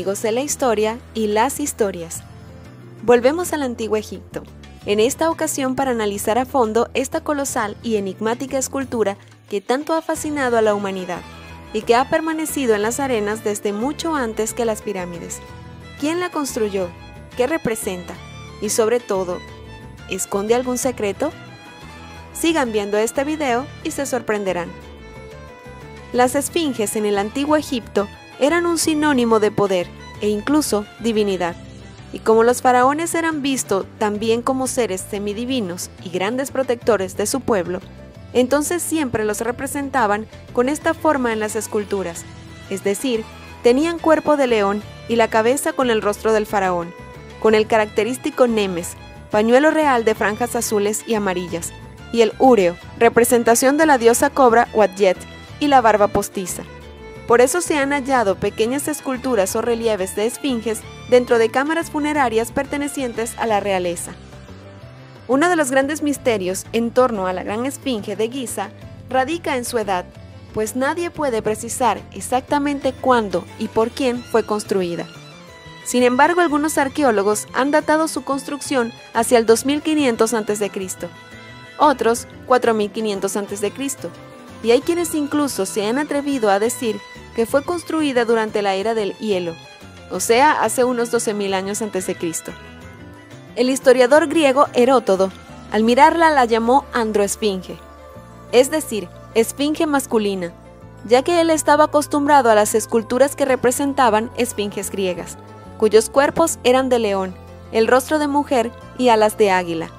De la historia y las historias. Volvemos al antiguo Egipto, en esta ocasión para analizar a fondo esta colosal y enigmática escultura que tanto ha fascinado a la humanidad y que ha permanecido en las arenas desde mucho antes que las pirámides. ¿Quién la construyó? ¿Qué representa? Y sobre todo, ¿esconde algún secreto? Sigan viendo este video y se sorprenderán. Las esfinges en el antiguo Egipto eran un sinónimo de poder e incluso divinidad. Y como los faraones eran vistos también como seres semidivinos y grandes protectores de su pueblo, entonces siempre los representaban con esta forma en las esculturas, es decir, tenían cuerpo de león y la cabeza con el rostro del faraón, con el característico nemes, pañuelo real de franjas azules y amarillas, y el úreo, representación de la diosa cobra Wadjet, y la barba postiza. Por eso se han hallado pequeñas esculturas o relieves de esfinges dentro de cámaras funerarias pertenecientes a la realeza. Uno de los grandes misterios en torno a la gran esfinge de Giza radica en su edad, pues nadie puede precisar exactamente cuándo y por quién fue construida. Sin embargo, algunos arqueólogos han datado su construcción hacia el 2500 a.C., otros 4500 a.C., y hay quienes incluso se han atrevido a decir fue construida durante la era del hielo, o sea, hace unos 12.000 años antes de Cristo. El historiador griego Herótodo, al mirarla la llamó androesfinge, es decir, esfinge masculina, ya que él estaba acostumbrado a las esculturas que representaban esfinges griegas, cuyos cuerpos eran de león, el rostro de mujer y alas de águila.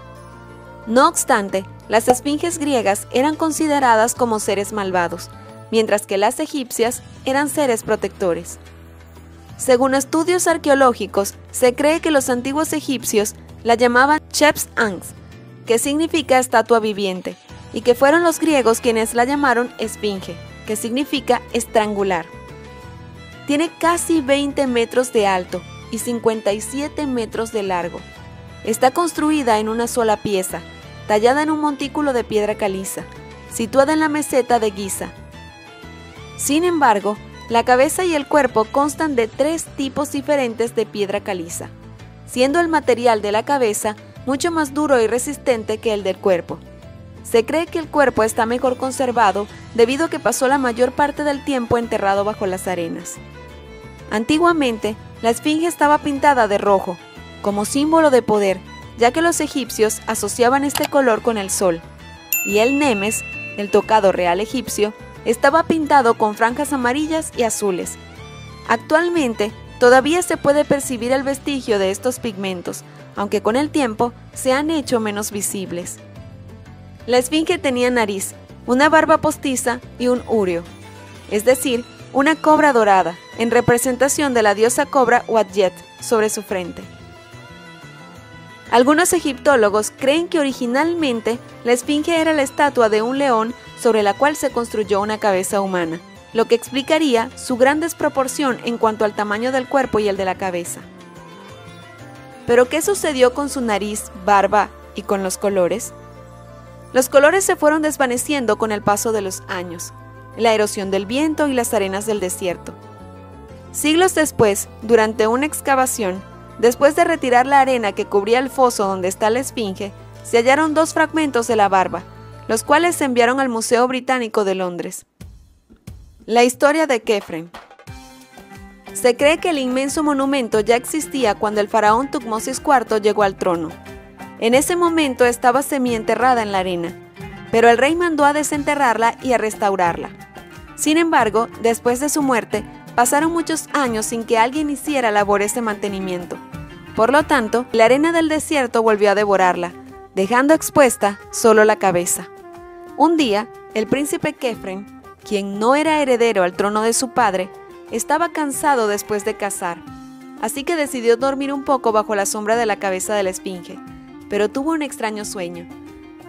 No obstante, las esfinges griegas eran consideradas como seres malvados, mientras que las egipcias eran seres protectores. Según estudios arqueológicos, se cree que los antiguos egipcios la llamaban Cheps Angs, que significa estatua viviente, y que fueron los griegos quienes la llamaron esfinge, que significa estrangular. Tiene casi 20 metros de alto y 57 metros de largo. Está construida en una sola pieza, tallada en un montículo de piedra caliza, situada en la meseta de Giza, sin embargo, la cabeza y el cuerpo constan de tres tipos diferentes de piedra caliza, siendo el material de la cabeza mucho más duro y resistente que el del cuerpo. Se cree que el cuerpo está mejor conservado debido a que pasó la mayor parte del tiempo enterrado bajo las arenas. Antiguamente, la esfinge estaba pintada de rojo, como símbolo de poder, ya que los egipcios asociaban este color con el sol, y el Nemes, el tocado real egipcio, estaba pintado con franjas amarillas y azules. Actualmente, todavía se puede percibir el vestigio de estos pigmentos, aunque con el tiempo se han hecho menos visibles. La esfinge tenía nariz, una barba postiza y un úreo, es decir, una cobra dorada, en representación de la diosa cobra Wadjet sobre su frente. Algunos egiptólogos creen que originalmente la esfinge era la estatua de un león sobre la cual se construyó una cabeza humana, lo que explicaría su gran desproporción en cuanto al tamaño del cuerpo y el de la cabeza. Pero ¿qué sucedió con su nariz, barba y con los colores? Los colores se fueron desvaneciendo con el paso de los años, la erosión del viento y las arenas del desierto. Siglos después, durante una excavación, Después de retirar la arena que cubría el foso donde está la esfinge, se hallaron dos fragmentos de la barba, los cuales se enviaron al Museo Británico de Londres. La historia de Kefren. Se cree que el inmenso monumento ya existía cuando el faraón Tutmosis IV llegó al trono. En ese momento estaba semienterrada en la arena, pero el rey mandó a desenterrarla y a restaurarla. Sin embargo, después de su muerte, pasaron muchos años sin que alguien hiciera labores de mantenimiento. Por lo tanto, la arena del desierto volvió a devorarla, dejando expuesta solo la cabeza. Un día, el príncipe Kefren, quien no era heredero al trono de su padre, estaba cansado después de cazar, así que decidió dormir un poco bajo la sombra de la cabeza de la esfinge, pero tuvo un extraño sueño,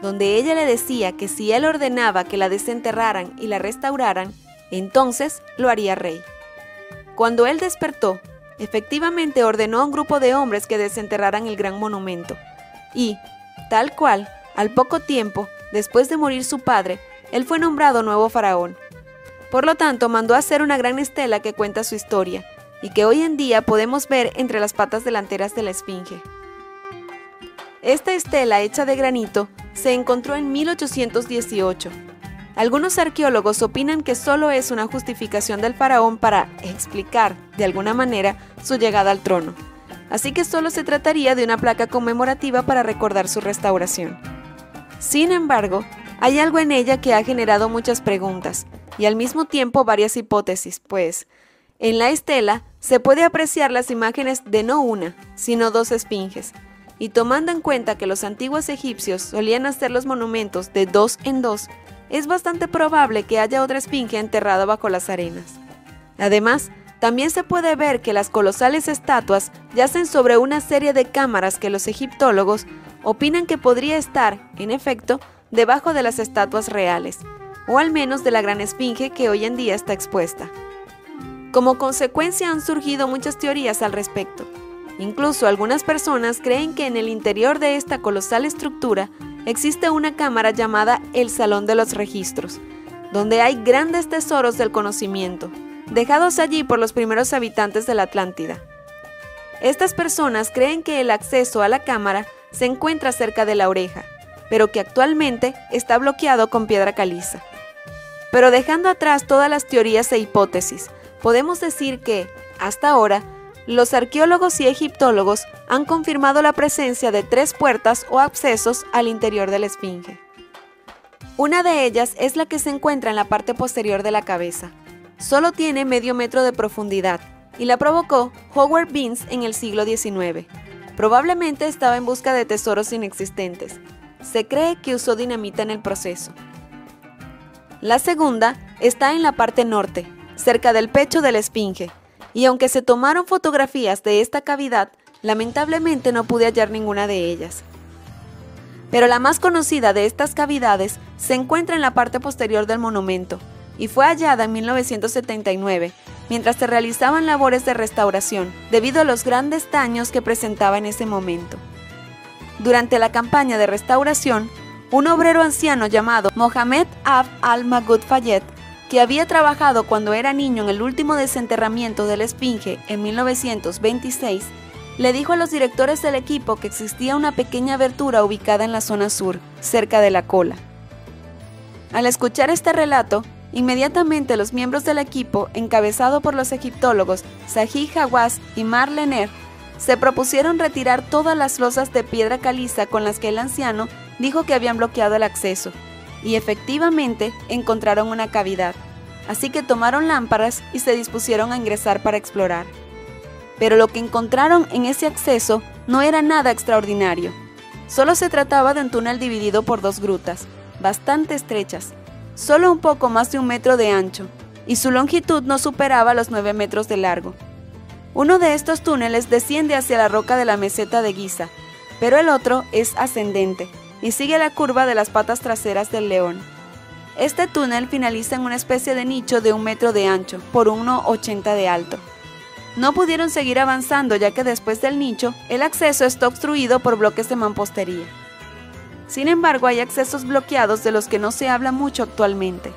donde ella le decía que si él ordenaba que la desenterraran y la restauraran, entonces lo haría rey. Cuando él despertó, efectivamente ordenó a un grupo de hombres que desenterraran el gran monumento. Y, tal cual, al poco tiempo, después de morir su padre, él fue nombrado nuevo faraón. Por lo tanto, mandó hacer una gran estela que cuenta su historia, y que hoy en día podemos ver entre las patas delanteras de la esfinge. Esta estela hecha de granito se encontró en 1818. Algunos arqueólogos opinan que solo es una justificación del faraón para explicar, de alguna manera, su llegada al trono. Así que solo se trataría de una placa conmemorativa para recordar su restauración. Sin embargo, hay algo en ella que ha generado muchas preguntas y al mismo tiempo varias hipótesis, pues en la estela se puede apreciar las imágenes de no una, sino dos esfinges, y tomando en cuenta que los antiguos egipcios solían hacer los monumentos de dos en dos, es bastante probable que haya otra esfinge enterrada bajo las arenas. Además, también se puede ver que las colosales estatuas yacen sobre una serie de cámaras que los egiptólogos opinan que podría estar, en efecto, debajo de las estatuas reales, o al menos de la gran esfinge que hoy en día está expuesta. Como consecuencia han surgido muchas teorías al respecto. Incluso algunas personas creen que en el interior de esta colosal estructura existe una cámara llamada el Salón de los Registros, donde hay grandes tesoros del conocimiento, dejados allí por los primeros habitantes de la Atlántida. Estas personas creen que el acceso a la cámara se encuentra cerca de la oreja, pero que actualmente está bloqueado con piedra caliza. Pero dejando atrás todas las teorías e hipótesis, podemos decir que, hasta ahora, los arqueólogos y egiptólogos han confirmado la presencia de tres puertas o accesos al interior de la esfinge. Una de ellas es la que se encuentra en la parte posterior de la cabeza. Solo tiene medio metro de profundidad y la provocó Howard Beans en el siglo XIX. Probablemente estaba en busca de tesoros inexistentes. Se cree que usó dinamita en el proceso. La segunda está en la parte norte, cerca del pecho de la esfinge, y aunque se tomaron fotografías de esta cavidad, lamentablemente no pude hallar ninguna de ellas. Pero la más conocida de estas cavidades se encuentra en la parte posterior del monumento y fue hallada en 1979 mientras se realizaban labores de restauración debido a los grandes daños que presentaba en ese momento. Durante la campaña de restauración, un obrero anciano llamado Mohamed Ab al-Magud Fayed que había trabajado cuando era niño en el último desenterramiento de la Esfinge en 1926, le dijo a los directores del equipo que existía una pequeña abertura ubicada en la zona sur, cerca de la cola. Al escuchar este relato, inmediatamente los miembros del equipo, encabezado por los egiptólogos Sahih Hawass y Mar Lenner, se propusieron retirar todas las losas de piedra caliza con las que el anciano dijo que habían bloqueado el acceso, y efectivamente encontraron una cavidad, así que tomaron lámparas y se dispusieron a ingresar para explorar. Pero lo que encontraron en ese acceso no era nada extraordinario. Solo se trataba de un túnel dividido por dos grutas, bastante estrechas, solo un poco más de un metro de ancho, y su longitud no superaba los nueve metros de largo. Uno de estos túneles desciende hacia la roca de la meseta de Giza, pero el otro es ascendente, y sigue la curva de las patas traseras del león. Este túnel finaliza en una especie de nicho de un metro de ancho por 1,80 de alto. No pudieron seguir avanzando ya que después del nicho el acceso está obstruido por bloques de mampostería. Sin embargo, hay accesos bloqueados de los que no se habla mucho actualmente.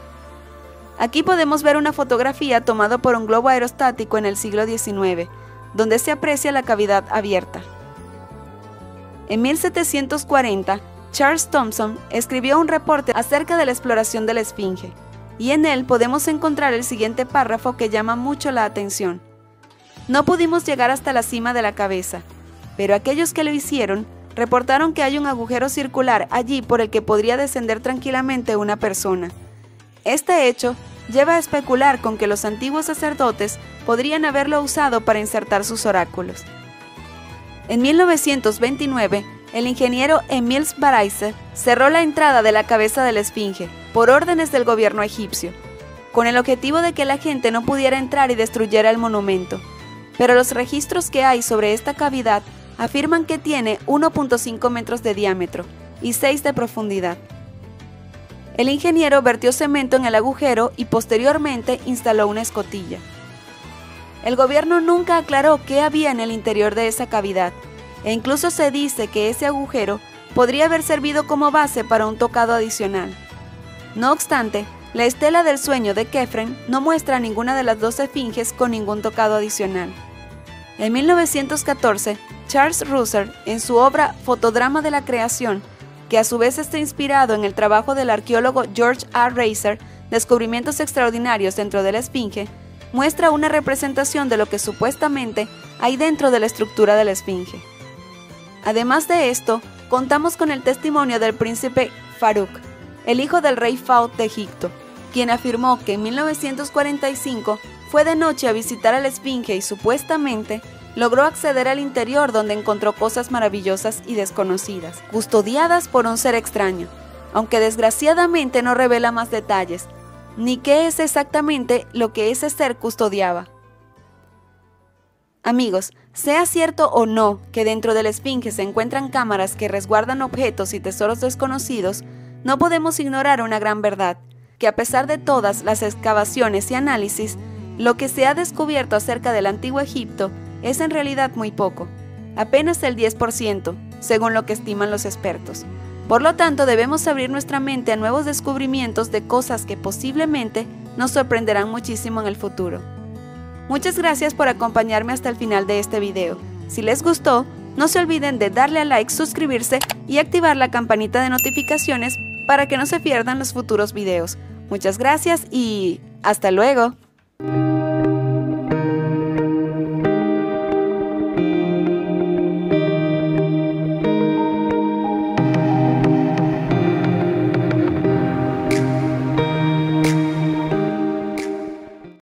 Aquí podemos ver una fotografía tomada por un globo aerostático en el siglo XIX, donde se aprecia la cavidad abierta. En 1740, Charles Thompson escribió un reporte acerca de la exploración de la Esfinge, y en él podemos encontrar el siguiente párrafo que llama mucho la atención. No pudimos llegar hasta la cima de la cabeza, pero aquellos que lo hicieron reportaron que hay un agujero circular allí por el que podría descender tranquilamente una persona. Este hecho lleva a especular con que los antiguos sacerdotes podrían haberlo usado para insertar sus oráculos. En 1929, el ingeniero Emil Baraise cerró la entrada de la cabeza de la esfinge por órdenes del gobierno egipcio, con el objetivo de que la gente no pudiera entrar y destruyera el monumento. Pero los registros que hay sobre esta cavidad afirman que tiene 1.5 metros de diámetro y 6 de profundidad. El ingeniero vertió cemento en el agujero y posteriormente instaló una escotilla. El gobierno nunca aclaró qué había en el interior de esa cavidad e incluso se dice que ese agujero podría haber servido como base para un tocado adicional. No obstante, La estela del sueño de Kefren no muestra ninguna de las dos esfinges con ningún tocado adicional. En 1914, Charles Russell, en su obra Fotodrama de la Creación, que a su vez está inspirado en el trabajo del arqueólogo George R. Racer, Descubrimientos extraordinarios dentro de la Esfinge, muestra una representación de lo que supuestamente hay dentro de la estructura de la Esfinge. Además de esto, contamos con el testimonio del príncipe Farouk, el hijo del rey Faud de Egipto, quien afirmó que en 1945 fue de noche a visitar a la Esfinge y supuestamente logró acceder al interior donde encontró cosas maravillosas y desconocidas, custodiadas por un ser extraño, aunque desgraciadamente no revela más detalles, ni qué es exactamente lo que ese ser custodiaba. Amigos, sea cierto o no que dentro de la Esfinge se encuentran cámaras que resguardan objetos y tesoros desconocidos, no podemos ignorar una gran verdad, que a pesar de todas las excavaciones y análisis, lo que se ha descubierto acerca del antiguo Egipto es en realidad muy poco, apenas el 10%, según lo que estiman los expertos. Por lo tanto, debemos abrir nuestra mente a nuevos descubrimientos de cosas que posiblemente nos sorprenderán muchísimo en el futuro. Muchas gracias por acompañarme hasta el final de este video. Si les gustó, no se olviden de darle a like, suscribirse y activar la campanita de notificaciones para que no se pierdan los futuros videos. Muchas gracias y hasta luego.